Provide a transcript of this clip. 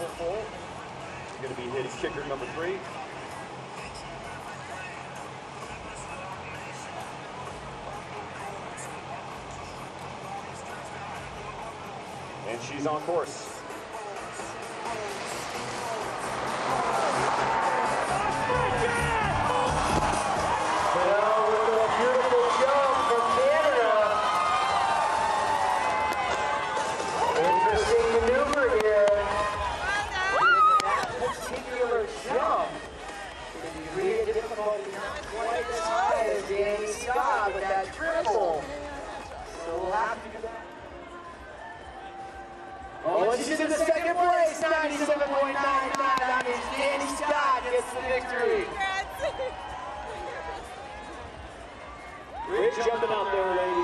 double full. Going to be hitting kicker number three. And she's on course. Danny Scott with that triple. So we'll have to do that. Oh, and she's in the second place, 97.99. That means Danny Scott gets the victory. Great jumping out there, ladies.